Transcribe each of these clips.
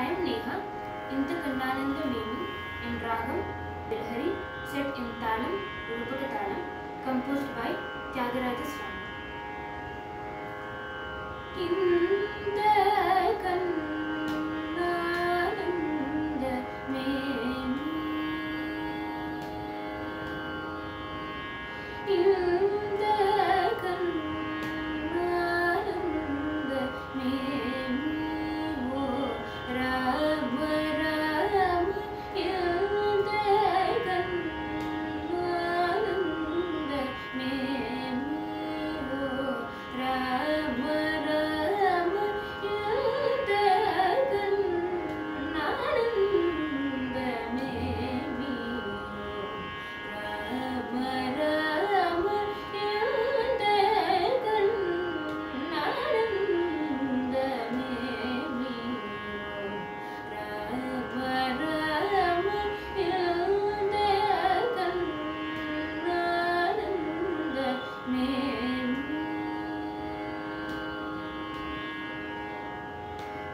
I'm am Neha. ఇంత కన్నానందమేమి in రాగం Bilhari set in తాళం రూపక తాళం కంపోజ్డ్ బై త్యాగరాజ స్వామి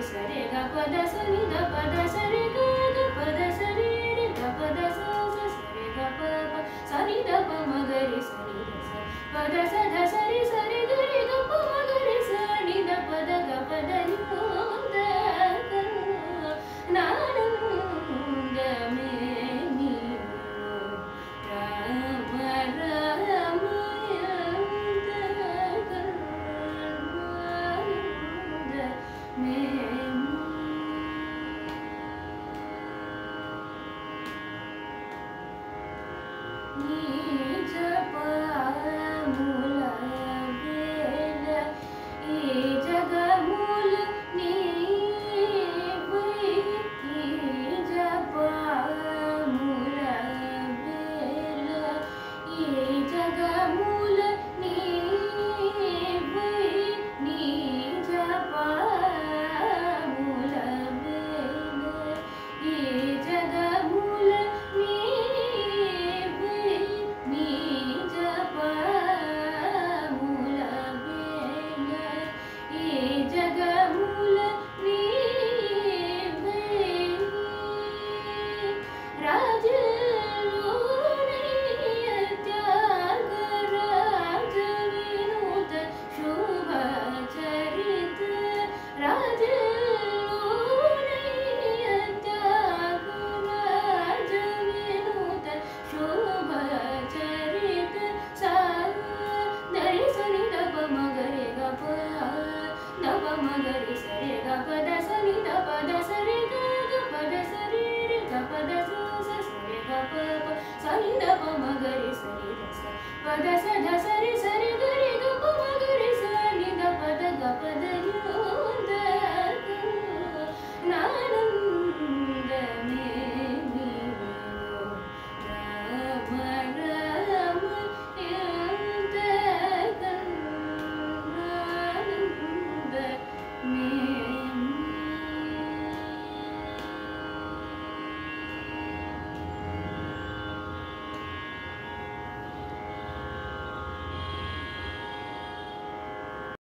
पद सनि दरे पद शरी गी त मगरि पद सद Mm-hmm.